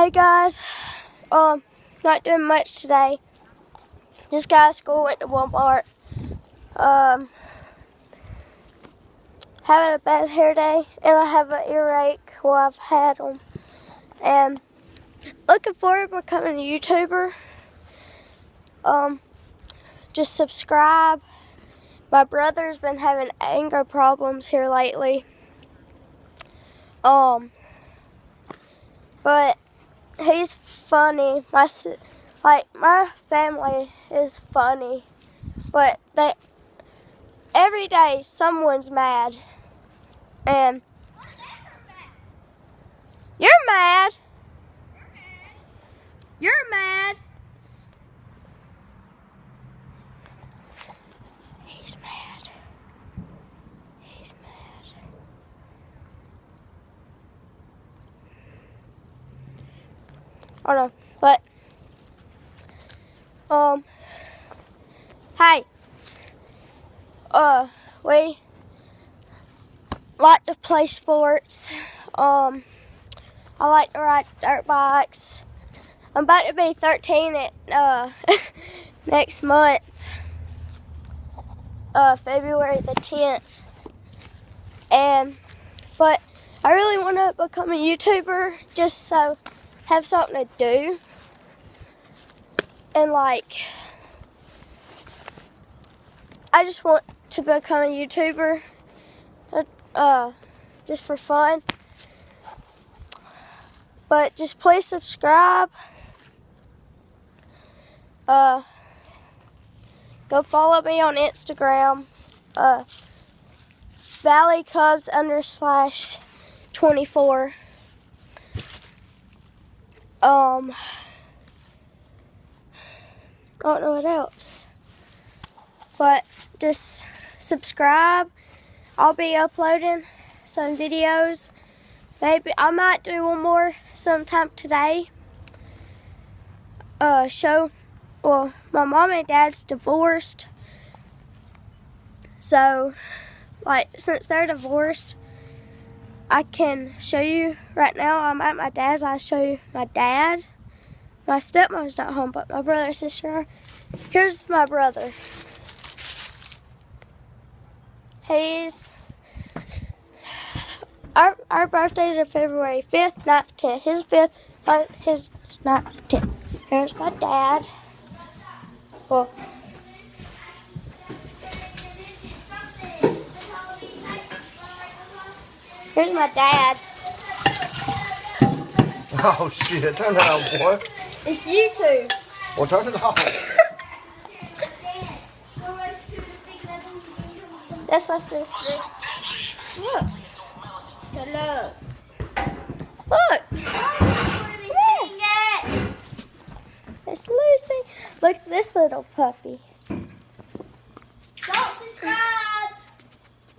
Hey guys, um, not doing much today. Just got of school, went to Walmart. Um, having a bad hair day, and I have an earache. Well, I've had them, and looking forward to becoming a YouTuber. Um, just subscribe. My brother's been having anger problems here lately. Um, but he's funny. My like my family is funny, but they every day someone's mad, and you're mad. You're mad. He's mad. He's mad. Don't know, but um, hey, uh, we like to play sports. Um, I like to ride dirt bikes. I'm about to be 13 at, uh, next month, uh, February the 10th. And, but I really want to become a YouTuber just so have something to do. And like, I just want to become a YouTuber, uh, just for fun. But just please subscribe. Uh, go follow me on Instagram. Uh, Valley Cubs under slash 24. Um, I don't know what else. But just subscribe. I'll be uploading some videos. Maybe I might do one more sometime today. Uh, show well, my mom and dad's divorced. So, like, since they're divorced, I can show you right now. I'm at my dad's. I'll show you my dad. My stepmom's not home, but my brother and sister are. Here's my brother. He's. Our, our birthdays are February 5th, 9th, 10th. His 5th, his 9th, 10th. Here's my dad. Well, here's my dad. Oh shit, turn it on, boy. It's YouTube. Well, turn it off. That's my sister. Look. Hello. Look. It's Lucy. Look at this little puppy. Don't subscribe.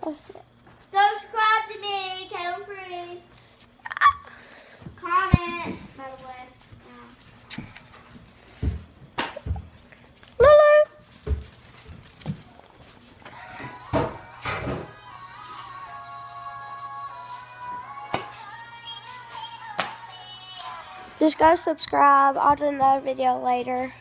Oh. Don't subscribe to me. Caleb Free. Comment. By the way. Just go subscribe. I'll do another video later.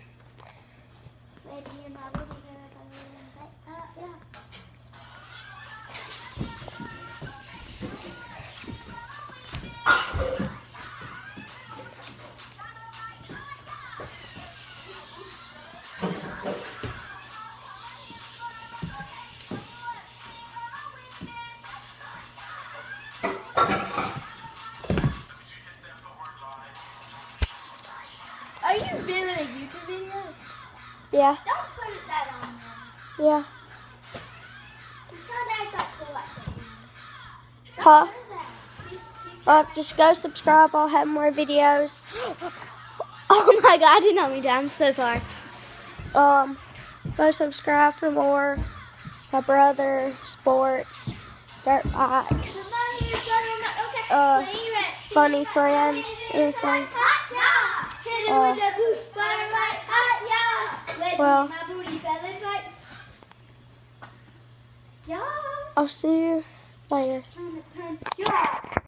Yeah, Don't put that on there. yeah. She's trying to act like cool like that. Don't Huh? put it there. She, she Uh, just go subscribe. I'll have more videos. Oh my god, I did not mean. I'm so sorry. Um, go subscribe for more. My brother, sports, dirt bikes, Uh, funny friends, everything. Uh, well-. I'll see you later.